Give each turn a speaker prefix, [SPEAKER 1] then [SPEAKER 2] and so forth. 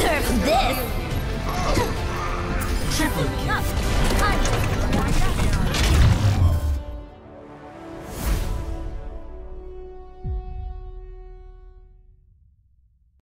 [SPEAKER 1] Nerf this! Triple.